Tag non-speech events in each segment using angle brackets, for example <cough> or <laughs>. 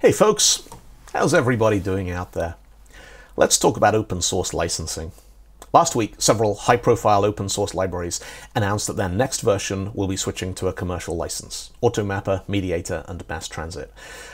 Hey folks, how's everybody doing out there? Let's talk about open source licensing. Last week, several high profile open source libraries announced that their next version will be switching to a commercial license AutoMapper, MediatR, and MassTransit.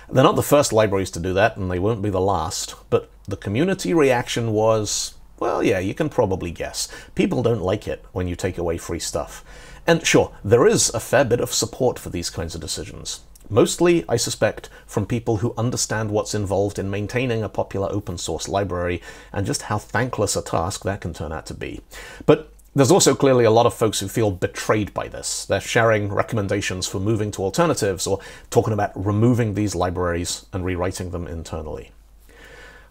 They're not the first libraries to do that, and they won't be the last, but the community reaction was well, yeah, you can probably guess. People don't like it when you take away free stuff. And sure, there is a fair bit of support for these kinds of decisions. Mostly, I suspect, from people who understand what's involved in maintaining a popular open source library and just how thankless a task that can turn out to be. But there's also clearly a lot of folks who feel betrayed by this. They're sharing recommendations for moving to alternatives or talking about removing these libraries and rewriting them internally.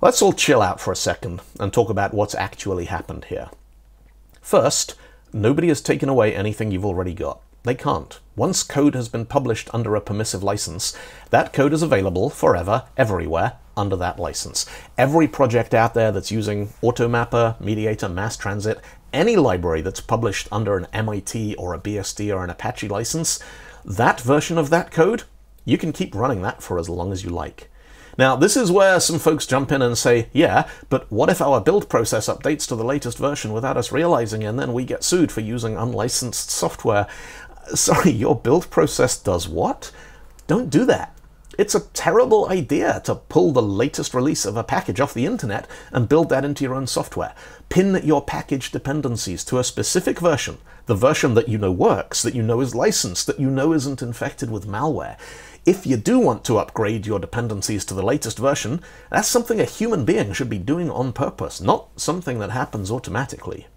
Let's all chill out for a second and talk about what's actually happened here. First, nobody has taken away anything you've already got. They can't. Once code has been published under a permissive license, that code is available forever, everywhere, under that license. Every project out there that's using AutoMapper, MediatR, Mass Transit, any library that's published under an MIT or a BSD or an Apache license, that version of that code, you can keep running that for as long as you like. Now, this is where some folks jump in and say, yeah, but what if our build process updates to the latest version without us realizing and then we get sued for using unlicensed software? <laughs> Sorry, your build process does what? Don't do that. It's a terrible idea to pull the latest release of a package off the internet and build that into your own software. Pin your package dependencies to a specific version, the version that you know works, that you know is licensed, that you know isn't infected with malware. If you do want to upgrade your dependencies to the latest version, that's something a human being should be doing on purpose, not something that happens automatically.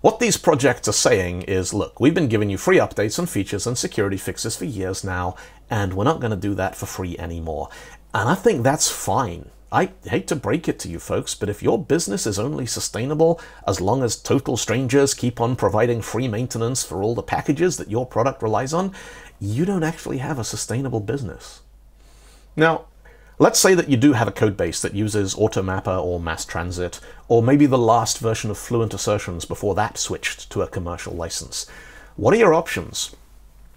What these projects are saying is, look, we've been giving you free updates and features and security fixes for years now, and we're not going to do that for free anymore. And I think that's fine. I hate to break it to you folks, but if your business is only sustainable as long as total strangers keep on providing free maintenance for all the packages that your product relies on, you don't actually have a sustainable business. Now, Let's say that you do have a code base that uses AutoMapper or MassTransit, or maybe the last version of Fluent Assertions before that switched to a commercial license. What are your options?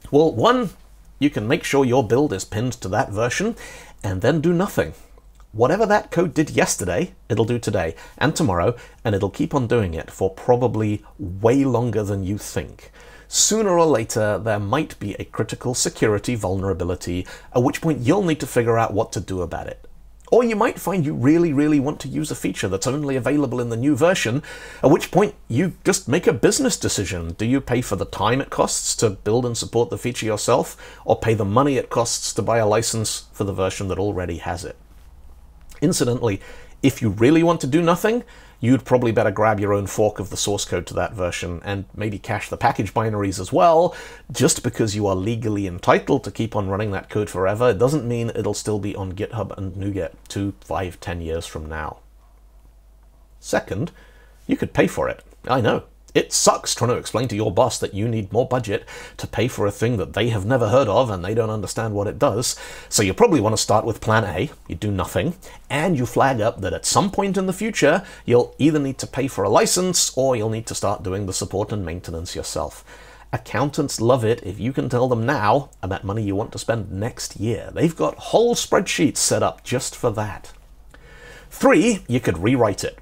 Well, one, you can make sure your build is pinned to that version, and then do nothing. Whatever that code did yesterday, it'll do today and tomorrow, and it'll keep on doing it for probably way longer than you think sooner or later there might be a critical security vulnerability, at which point you'll need to figure out what to do about it. Or you might find you really, really want to use a feature that's only available in the new version, at which point you just make a business decision. Do you pay for the time it costs to build and support the feature yourself, or pay the money it costs to buy a license for the version that already has it? Incidentally, if you really want to do nothing, you'd probably better grab your own fork of the source code to that version and maybe cache the package binaries as well. Just because you are legally entitled to keep on running that code forever it doesn't mean it'll still be on GitHub and NuGet two, five, ten years from now. Second, you could pay for it. I know, it sucks trying to explain to your boss that you need more budget to pay for a thing that they have never heard of and they don't understand what it does. So you probably want to start with plan A, you do nothing, and you flag up that at some point in the future you'll either need to pay for a license or you'll need to start doing the support and maintenance yourself. Accountants love it if you can tell them now about money you want to spend next year. They've got whole spreadsheets set up just for that. Three, you could rewrite it.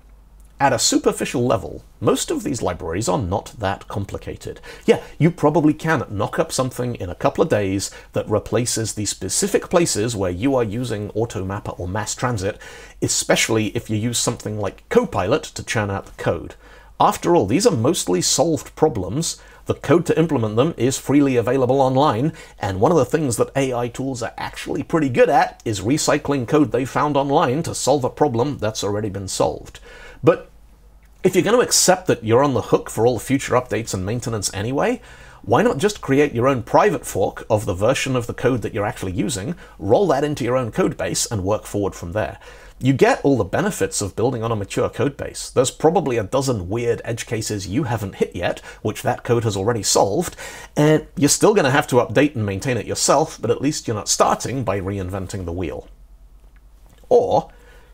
At a superficial level, most of these libraries are not that complicated. Yeah, you probably can knock up something in a couple of days that replaces the specific places where you are using AutoMapper or MassTransit, especially if you use something like Copilot to churn out the code. After all, these are mostly solved problems. The code to implement them is freely available online, and one of the things that AI tools are actually pretty good at is recycling code they found online to solve a problem that's already been solved. But if you're going to accept that you're on the hook for all future updates and maintenance anyway, why not just create your own private fork of the version of the code that you're actually using, roll that into your own code base, and work forward from there? You get all the benefits of building on a mature code base. There's probably a dozen weird edge cases you haven't hit yet, which that code has already solved, and you're still going to have to update and maintain it yourself, but at least you're not starting by reinventing the wheel. Or,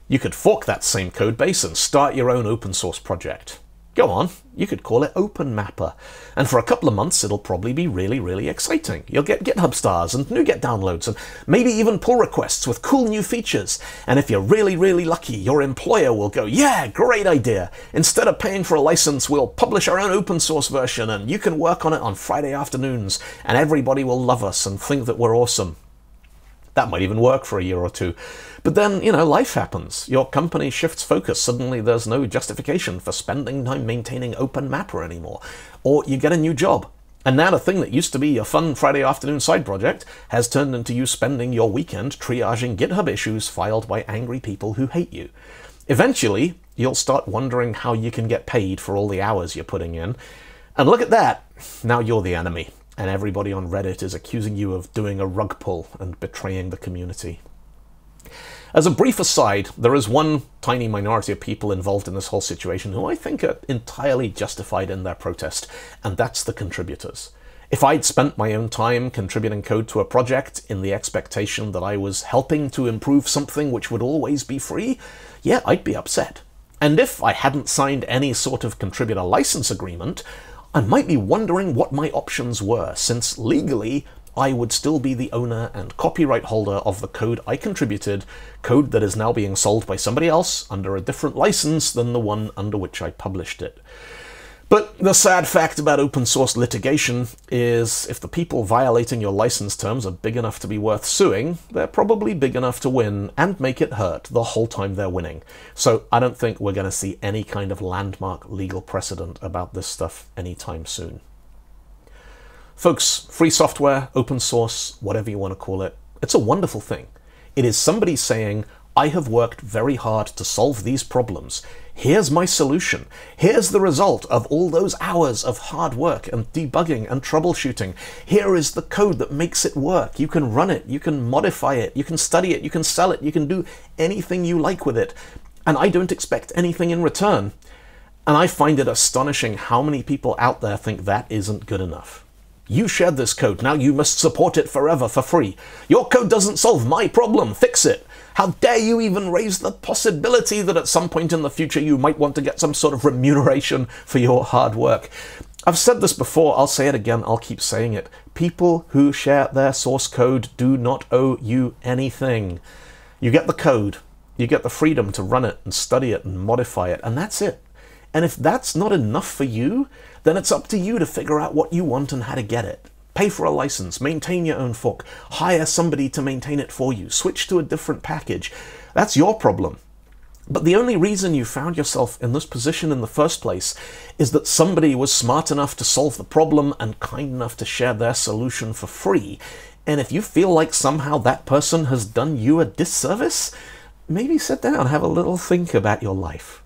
you could fork that same codebase and start your own open source project. Go on, you could call it Open Mapper. And for a couple of months, it'll probably be really, really exciting. You'll get GitHub stars and NuGet downloads and maybe even pull requests with cool new features. And if you're really, really lucky, your employer will go, yeah, great idea. Instead of paying for a license, we'll publish our own open source version and you can work on it on Friday afternoons and everybody will love us and think that we're awesome. That might even work for a year or two. But then, you know, life happens. Your company shifts focus. Suddenly there's no justification for spending time maintaining Open Mapper anymore. Or you get a new job. And now the thing that used to be a fun Friday afternoon side project has turned into you spending your weekend triaging GitHub issues filed by angry people who hate you. Eventually, you'll start wondering how you can get paid for all the hours you're putting in. And look at that! Now you're the enemy and everybody on Reddit is accusing you of doing a rug pull and betraying the community. As a brief aside, there is one tiny minority of people involved in this whole situation who I think are entirely justified in their protest, and that's the contributors. If I'd spent my own time contributing code to a project in the expectation that I was helping to improve something which would always be free, yeah, I'd be upset. And if I hadn't signed any sort of contributor license agreement, I might be wondering what my options were, since legally I would still be the owner and copyright holder of the code I contributed, code that is now being sold by somebody else under a different license than the one under which I published it. But the sad fact about open source litigation is if the people violating your license terms are big enough to be worth suing, they're probably big enough to win and make it hurt the whole time they're winning. So I don't think we're going to see any kind of landmark legal precedent about this stuff anytime soon. Folks, free software, open source, whatever you want to call it, it's a wonderful thing. It is somebody saying, I have worked very hard to solve these problems. Here's my solution. Here's the result of all those hours of hard work and debugging and troubleshooting. Here is the code that makes it work. You can run it, you can modify it, you can study it, you can sell it, you can do anything you like with it. And I don't expect anything in return. And I find it astonishing how many people out there think that isn't good enough. You shared this code, now you must support it forever for free. Your code doesn't solve my problem, fix it. How dare you even raise the possibility that at some point in the future you might want to get some sort of remuneration for your hard work? I've said this before, I'll say it again, I'll keep saying it. People who share their source code do not owe you anything. You get the code, you get the freedom to run it and study it and modify it, and that's it. And if that's not enough for you, then it's up to you to figure out what you want and how to get it. Pay for a license, maintain your own fork, hire somebody to maintain it for you, switch to a different package. That's your problem. But the only reason you found yourself in this position in the first place is that somebody was smart enough to solve the problem and kind enough to share their solution for free. And if you feel like somehow that person has done you a disservice, maybe sit down, have a little think about your life.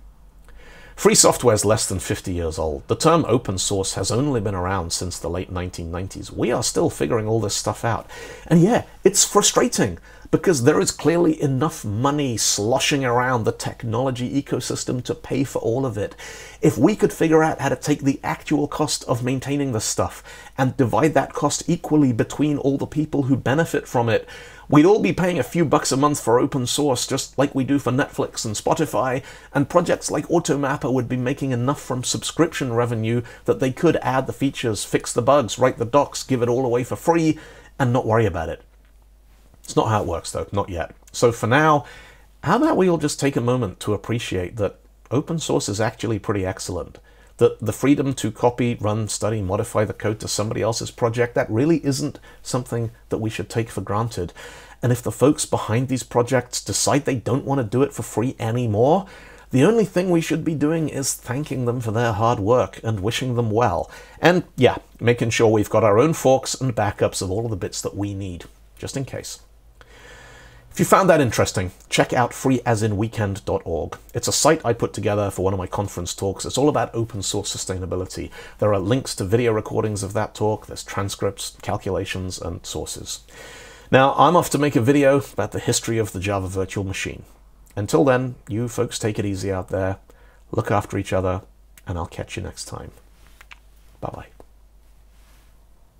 Free software is less than 50 years old. The term open source has only been around since the late 1990s. We are still figuring all this stuff out. And yeah, it's frustrating because there is clearly enough money sloshing around the technology ecosystem to pay for all of it. If we could figure out how to take the actual cost of maintaining the stuff and divide that cost equally between all the people who benefit from it, We'd all be paying a few bucks a month for open source, just like we do for Netflix and Spotify, and projects like AutoMapper would be making enough from subscription revenue that they could add the features, fix the bugs, write the docs, give it all away for free, and not worry about it. It's not how it works, though, not yet. So for now, how about we all just take a moment to appreciate that open source is actually pretty excellent? that the freedom to copy, run, study, modify the code to somebody else's project, that really isn't something that we should take for granted. And if the folks behind these projects decide they don't want to do it for free anymore, the only thing we should be doing is thanking them for their hard work and wishing them well. And yeah, making sure we've got our own forks and backups of all of the bits that we need, just in case. If you found that interesting, check out freeasinweekend.org. It's a site I put together for one of my conference talks. It's all about open source sustainability. There are links to video recordings of that talk, there's transcripts, calculations, and sources. Now, I'm off to make a video about the history of the Java virtual machine. Until then, you folks take it easy out there, look after each other, and I'll catch you next time. Bye bye.